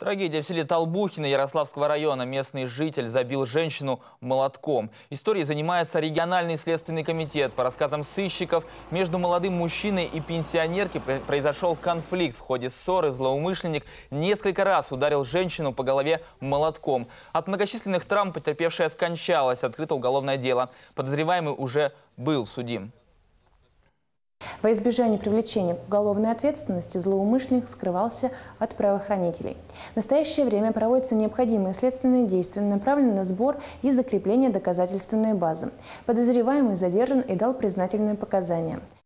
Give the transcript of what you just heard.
Трагедия в селе Толбухино Ярославского района. Местный житель забил женщину молотком. Историей занимается региональный следственный комитет. По рассказам сыщиков, между молодым мужчиной и пенсионеркой произошел конфликт. В ходе ссоры злоумышленник несколько раз ударил женщину по голове молотком. От многочисленных травм потерпевшая скончалась. Открыто уголовное дело. Подозреваемый уже был судим. Во избежание привлечения к уголовной ответственности злоумышленник скрывался от правоохранителей. В настоящее время проводятся необходимые следственные действия, направленные на сбор и закрепление доказательственной базы. Подозреваемый задержан и дал признательные показания –